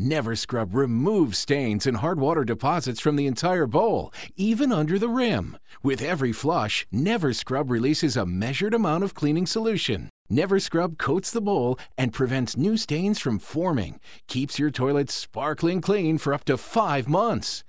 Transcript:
NeverScrub removes stains and hard water deposits from the entire bowl, even under the rim. With every flush, NeverScrub releases a measured amount of cleaning solution. NeverScrub coats the bowl and prevents new stains from forming. Keeps your toilet sparkling clean for up to five months.